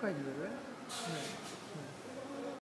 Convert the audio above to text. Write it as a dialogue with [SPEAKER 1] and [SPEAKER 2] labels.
[SPEAKER 1] 끝까지 그래?
[SPEAKER 2] 네.